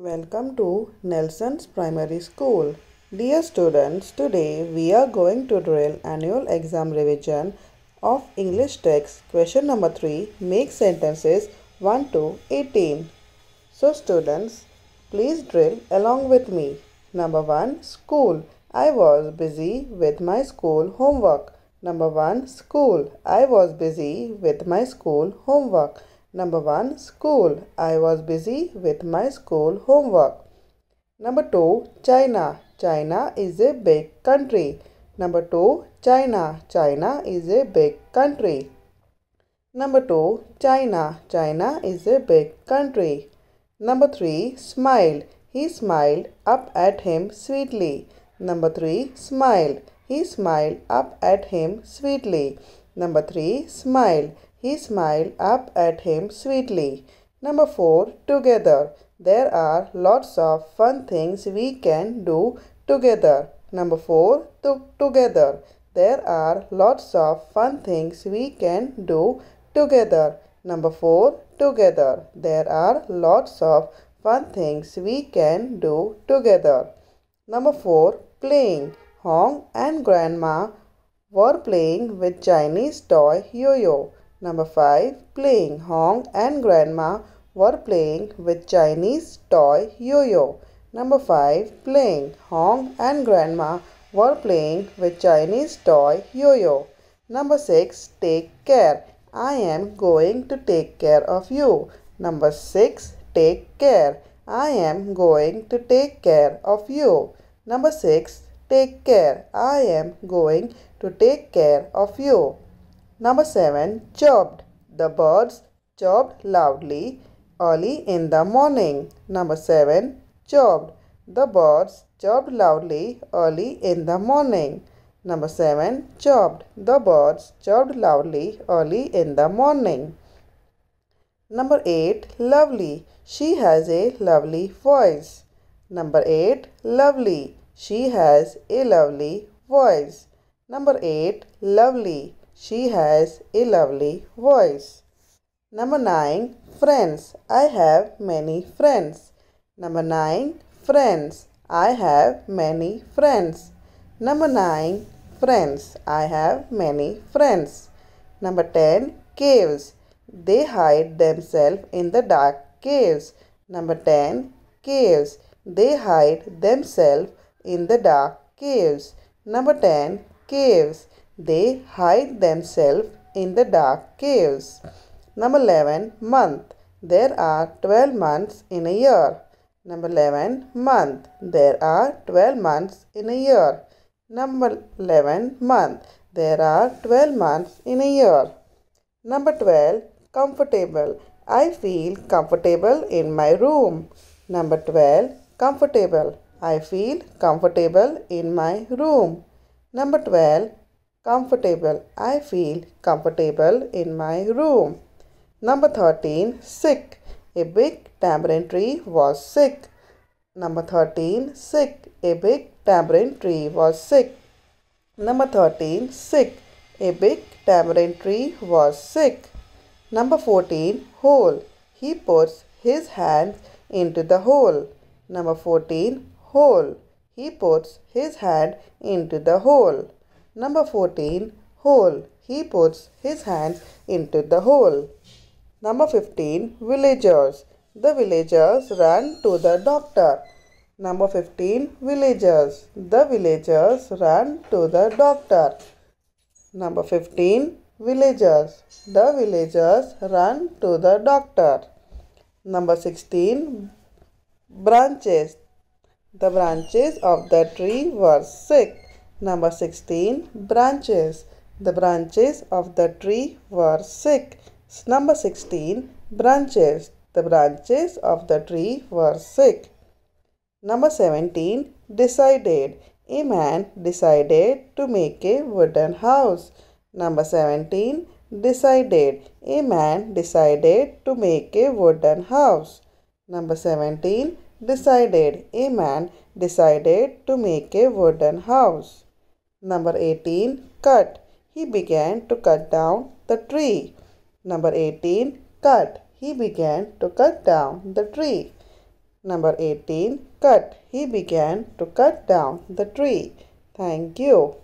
Welcome to Nelson's Primary School. Dear students, today we are going to drill annual exam revision of English text. Question number 3 Make sentences 1 to 18. So, students, please drill along with me. Number 1 School. I was busy with my school homework. Number 1 School. I was busy with my school homework. Number 1 School. I was busy with my school homework. Number 2 China. China is a big country. Number 2 China. China is a big country. Number 2 China. China is a big country. Number 3 Smiled. He smiled up at him sweetly. Number 3 Smiled. He smiled up at him sweetly. Number 3 Smiled. He smiled up at him sweetly. Number 4. Together. There are lots of fun things we can do together. Number 4. To- together. There are lots of fun things we can do together. Number 4. Together. There are lots of fun things we can do together. Number 4. Playing. Hong and Grandma were playing with Chinese toy yo-yo. Number 5. Playing. Hong and Grandma were playing with Chinese toy yo-yo. Number 5. Playing. Hong and Grandma were playing with Chinese toy yo-yo. Number 6. Take care. I am going to take care of you. Number 6. Take care. I am going to take care of you. Number 6. Take care. I am going to take care of you. Number 7. Chirped. The birds chirped loudly early in the morning. Number 7. Chirped. The birds chirped loudly early in the morning. Number 7. Chirped. The birds chirped loudly early in the morning. Number 8. Lovely. She has a lovely voice. Number 8. Lovely. She has a lovely voice. Number 8. Lovely. She has a lovely voice. Number 9. Friends. I have many friends. Number 9. Friends. I have many friends. Number 9. Friends. I have many friends. Number 10. Caves. They hide themselves in the dark caves. Number 10. Caves. They hide themselves in the dark caves. Number 10. Caves. They hide themselves in the dark caves. Number 11. Month. There are 12 months in a year. Number 11. Month. There are 12 months in a year. Number 11. Month. There are 12 months in a year. Number 12. Comfortable. I feel comfortable in my room. Number 12. Comfortable. I feel comfortable in my room. Number 12. Comfortable. I feel comfortable in my room. Number 13. Sick. A big tamarind tree was sick. Number 13. Sick. A big tamarind tree was sick. Number 13. Sick. A big tamarind tree was sick. Number 14. Hole. He puts his hand into the hole. Number 14. Hole. He puts his hand into the hole. Number 14. Hole. He puts his hands into the hole. Number 15. Villagers. The villagers run to the doctor. Number 15. Villagers. The villagers run to the doctor. Number 15. Villagers. The villagers run to the doctor. Number 16. Branches. The branches of the tree were sick. Number 16. Branches. The branches of the tree were sick. Number 16. Branches. The branches of the tree were sick. Number 17. Decided. A man decided to make a wooden house. Number 17. Decided. A man decided to make a wooden house. Number 17. Decided. A man decided to make a wooden house. Number 18. Cut. He began to cut down the tree. Number 18. Cut. He began to cut down the tree. Number 18. Cut. He began to cut down the tree. Thank you.